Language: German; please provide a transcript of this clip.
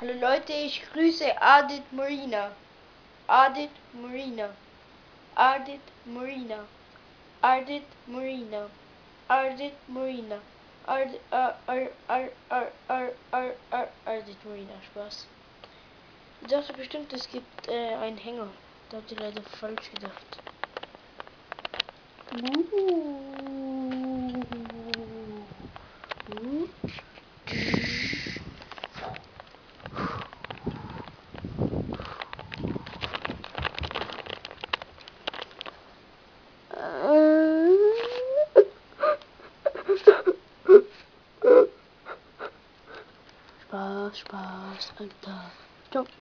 Hallo Leute, ich grüße Adit Marina. Adit Marina. Adit Marina. Adit Marina. Adit Marina. Adit Marina. Spaß. Ich dachte bestimmt, es gibt äh, einen Hänger. Da habt ihr leider falsch gedacht. Spaß, Spaß, Alter. Stopp,